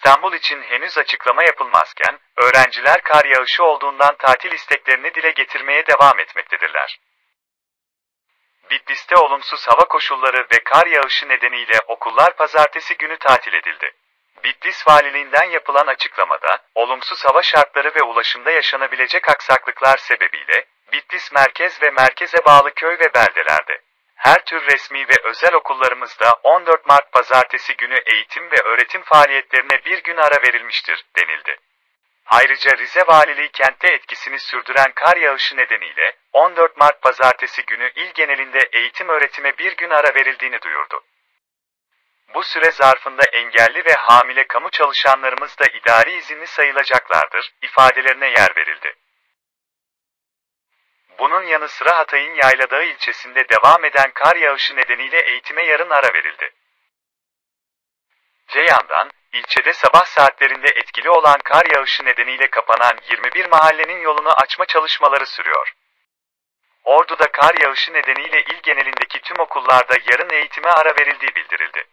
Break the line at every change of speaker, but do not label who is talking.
İstanbul için henüz açıklama yapılmazken, öğrenciler kar yağışı olduğundan tatil isteklerini dile getirmeye devam etmektedirler. Bitlis'te olumsuz hava koşulları ve kar yağışı nedeniyle okullar pazartesi günü tatil edildi. Bitlis Valiliğinden yapılan açıklamada, olumsuz hava şartları ve ulaşımda yaşanabilecek aksaklıklar sebebiyle, Bitlis merkez ve merkeze bağlı köy ve beldelerde, her tür resmi ve özel okullarımızda 14 Mart pazartesi günü eğitim ve öğretim faaliyetlerine bir gün ara verilmiştir, denildi. Ayrıca Rize Valiliği kentte etkisini sürdüren kar yağışı nedeniyle 14 Mart pazartesi günü il genelinde eğitim öğretime bir gün ara verildiğini duyurdu. Bu süre zarfında engelli ve hamile kamu çalışanlarımız da idari izinli sayılacaklardır, ifadelerine yer verildi. Bunun yanı sıra Hatay'ın Yayladağı ilçesinde devam eden kar yağışı nedeniyle eğitime yarın ara verildi. Öte yandan, ilçede sabah saatlerinde etkili olan kar yağışı nedeniyle kapanan 21 mahallenin yolunu açma çalışmaları sürüyor. Ordu'da kar yağışı nedeniyle il genelindeki tüm okullarda yarın eğitime ara verildiği bildirildi.